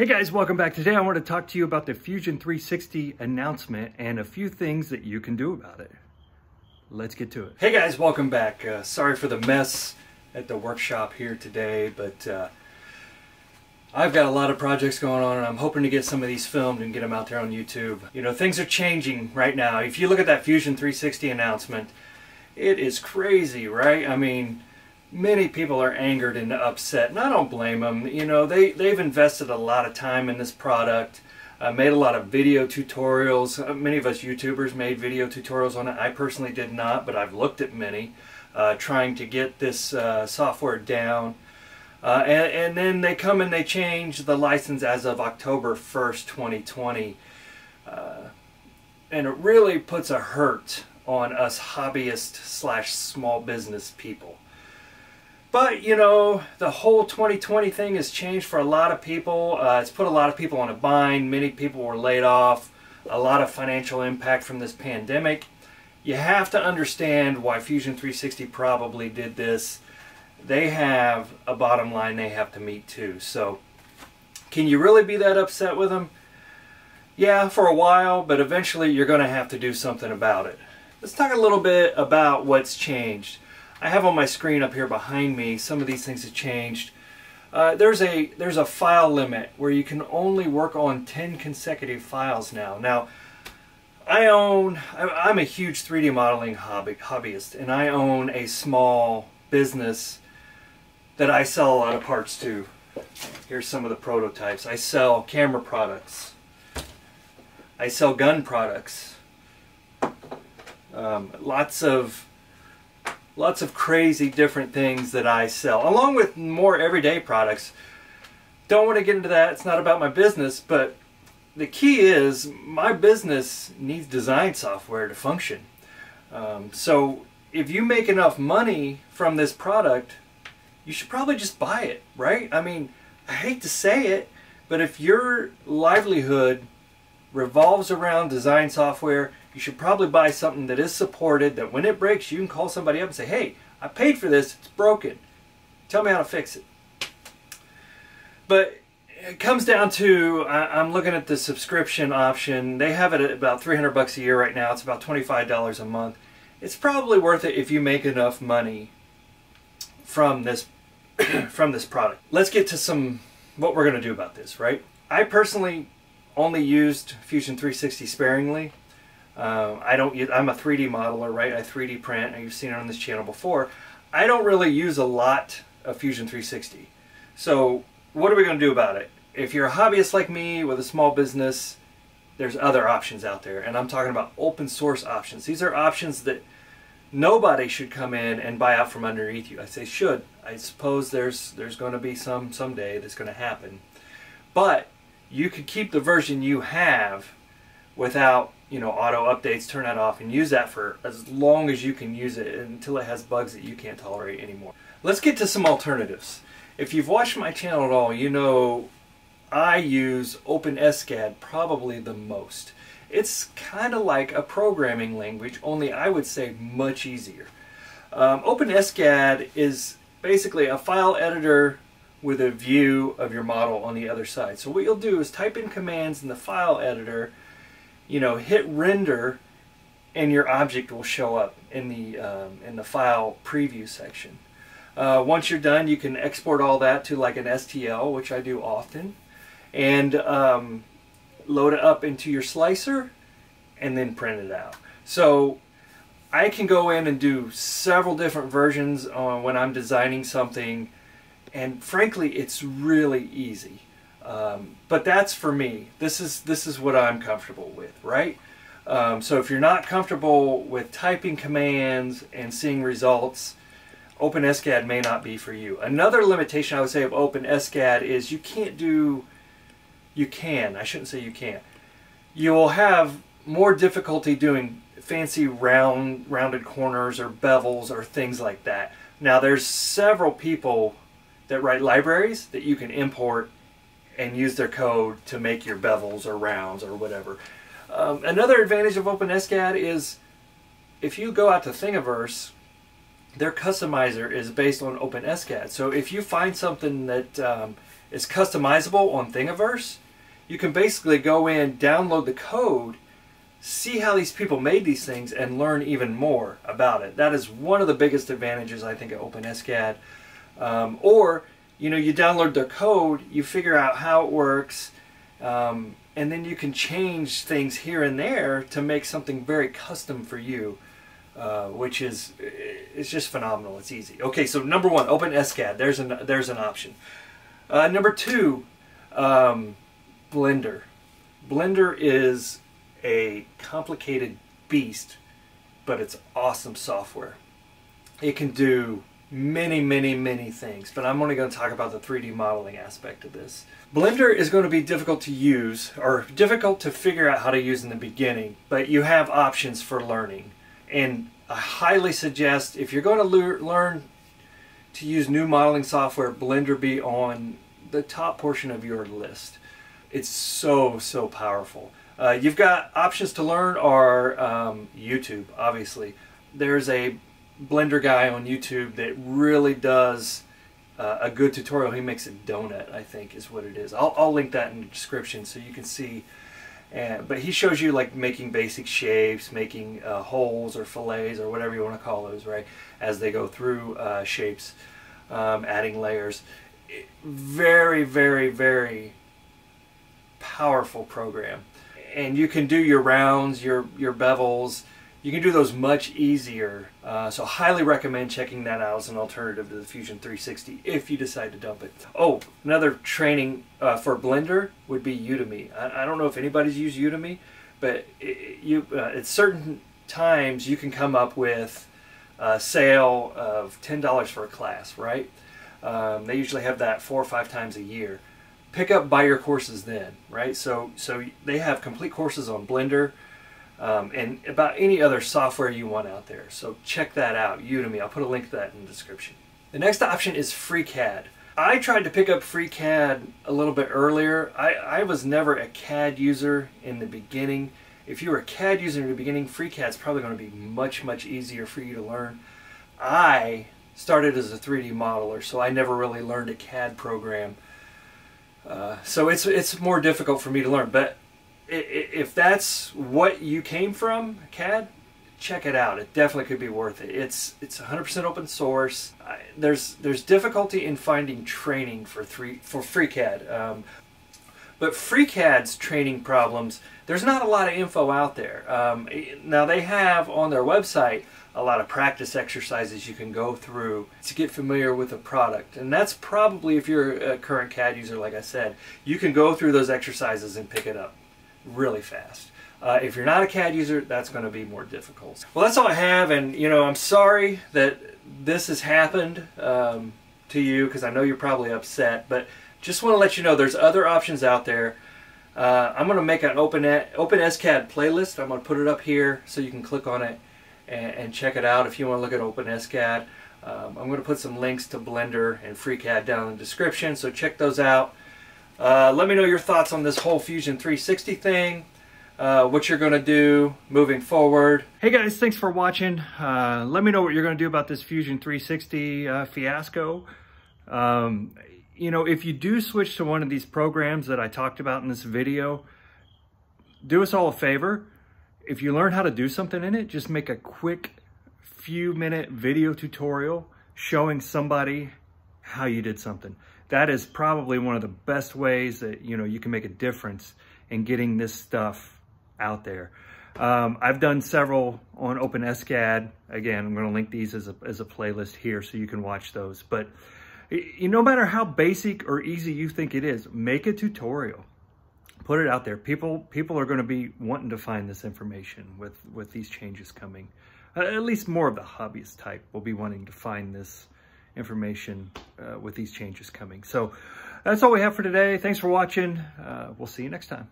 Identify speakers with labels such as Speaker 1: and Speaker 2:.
Speaker 1: Hey guys, welcome back. Today I want to talk to you about the Fusion 360 announcement and a few things that you can do about it. Let's get to it. Hey guys, welcome back. Uh, sorry for the mess at the workshop here today, but uh, I've got a lot of projects going on and I'm hoping to get some of these filmed and get them out there on YouTube. You know, things are changing right now. If you look at that Fusion 360 announcement, it is crazy, right? I mean, many people are angered and upset, and I don't blame them. You know, they, they've invested a lot of time in this product, uh, made a lot of video tutorials. Uh, many of us YouTubers made video tutorials on it. I personally did not, but I've looked at many, uh, trying to get this uh, software down. Uh, and, and, then they come and they change the license as of October 1st, 2020. Uh, and it really puts a hurt on us hobbyist slash small business people. But, you know, the whole 2020 thing has changed for a lot of people. Uh, it's put a lot of people on a bind. Many people were laid off. A lot of financial impact from this pandemic. You have to understand why Fusion 360 probably did this. They have a bottom line they have to meet too. So, can you really be that upset with them? Yeah, for a while, but eventually you're going to have to do something about it. Let's talk a little bit about what's changed. I have on my screen up here behind me, some of these things have changed. Uh, there's a there's a file limit where you can only work on 10 consecutive files now. Now, I own, I'm a huge 3D modeling hobby, hobbyist, and I own a small business that I sell a lot of parts to. Here's some of the prototypes. I sell camera products. I sell gun products. Um, lots of lots of crazy different things that I sell, along with more everyday products. Don't want to get into that. It's not about my business, but the key is my business needs design software to function. Um, so if you make enough money from this product, you should probably just buy it, right? I mean, I hate to say it, but if your livelihood revolves around design software, you should probably buy something that is supported, that when it breaks, you can call somebody up and say, hey, I paid for this, it's broken. Tell me how to fix it. But it comes down to, I'm looking at the subscription option. They have it at about 300 bucks a year right now. It's about $25 a month. It's probably worth it if you make enough money from this from this product. Let's get to some what we're going to do about this, right? I personally only used Fusion 360 sparingly. Uh, I don't. I'm a 3D modeler, right? I 3D print. And you've seen it on this channel before. I don't really use a lot of Fusion 360. So what are we going to do about it? If you're a hobbyist like me with a small business, there's other options out there, and I'm talking about open source options. These are options that nobody should come in and buy out from underneath you. I say should. I suppose there's there's going to be some someday that's going to happen, but you could keep the version you have without you know auto updates turn that off and use that for as long as you can use it until it has bugs that you can't tolerate anymore. Let's get to some alternatives. If you've watched my channel at all you know I use OpenSCAD probably the most. It's kind of like a programming language only I would say much easier. Um, OpenSCAD is basically a file editor with a view of your model on the other side. So what you'll do is type in commands in the file editor, you know, hit render, and your object will show up in the, um, in the file preview section. Uh, once you're done, you can export all that to like an STL, which I do often, and um, load it up into your slicer, and then print it out. So I can go in and do several different versions on when I'm designing something and frankly, it's really easy. Um, but that's for me. This is this is what I'm comfortable with, right? Um, so if you're not comfortable with typing commands and seeing results, OpenSCAD may not be for you. Another limitation I would say of OpenSCAD is you can't do, you can, I shouldn't say you can't. You will have more difficulty doing fancy round rounded corners or bevels or things like that. Now there's several people that write libraries that you can import and use their code to make your bevels or rounds or whatever. Um, another advantage of OpenSCAD is if you go out to Thingiverse, their customizer is based on OpenSCAD. So if you find something that um, is customizable on Thingiverse. You can basically go in, download the code, see how these people made these things, and learn even more about it. That is one of the biggest advantages, I think, of OpenSCAD. Um, or, you know, you download their code, you figure out how it works, um, and then you can change things here and there to make something very custom for you. Uh, which is it's just phenomenal. It's easy. Okay, so number one, OpenSCAD. There's an there's an option. Uh, number two, um, Blender. Blender is a complicated beast, but it's awesome software. It can do many, many, many things, but I'm only going to talk about the 3D modeling aspect of this. Blender is going to be difficult to use, or difficult to figure out how to use in the beginning, but you have options for learning. And I highly suggest if you're going to learn to use new modeling software, Blender be on the top portion of your list. It's so, so powerful. Uh, you've got options to learn are um, YouTube, obviously. There's a Blender guy on YouTube that really does uh, a good tutorial. He makes a donut, I think is what it is. I'll, I'll link that in the description so you can see and, but he shows you like making basic shapes, making uh, holes or fillets or whatever you want to call those, right? As they go through uh, shapes, um, adding layers. Very, very, very powerful program. And you can do your rounds, your, your bevels, you can do those much easier. Uh, so highly recommend checking that out as an alternative to the Fusion 360 if you decide to dump it. Oh, another training uh, for Blender would be Udemy. I, I, don't know if anybody's used Udemy, but it, you uh, at certain times you can come up with a sale of $10 for a class, right? Um, they usually have that four or five times a year. Pick up, buy your courses then, right? So, so they have complete courses on Blender, um, and about any other software you want out there. So check that out, Udemy. I'll put a link to that in the description. The next option is FreeCAD. I tried to pick up FreeCAD a little bit earlier. I, I was never a CAD user in the beginning. If you were a CAD user in the beginning, FreeCAD is probably going to be much, much easier for you to learn. I started as a 3D modeler, so I never really learned a CAD program. Uh, so it's it's more difficult for me to learn. But if that's what you came from, CAD, check it out. It definitely could be worth it. It's it's 100% open source. there's there's difficulty in finding training for three for FreeCAD. Um, but FreeCAD's training problems, there's not a lot of info out there. Um, now they have on their website a lot of practice exercises you can go through to get familiar with the product. And that's probably if you're a current CAD user, like I said, you can go through those exercises and pick it up really fast. Uh, if you're not a CAD user, that's going to be more difficult. Well, that's all I have, and you know, I'm sorry that this has happened um, to you because I know you're probably upset, but just want to let you know there's other options out there. Uh, I'm going to make an open OpenSCAD playlist. I'm going to put it up here so you can click on it and, and check it out if you want to look at OpenSCAD. Um, I'm going to put some links to Blender and FreeCAD down in the description, so check those out. Uh, let me know your thoughts on this whole Fusion 360 thing. Uh, what you're going to do moving forward. Hey guys, thanks for watching. Uh, let me know what you're going to do about this Fusion 360 uh, fiasco. Um, you know, if you do switch to one of these programs that I talked about in this video, do us all a favor. If you learn how to do something in it, just make a quick few minute video tutorial showing somebody how you did something that is probably one of the best ways that, you know, you can make a difference in getting this stuff out there. Um, I've done several on OpenSCAD. Again, I'm going to link these as a, as a playlist here so you can watch those. But you, no matter how basic or easy you think it is, make a tutorial. Put it out there. People people are going to be wanting to find this information with, with these changes coming. Uh, at least more of the hobbyist type will be wanting to find this information uh, with these changes coming. So that's all we have for today. Thanks for watching. Uh, we'll see you next time.